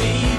see.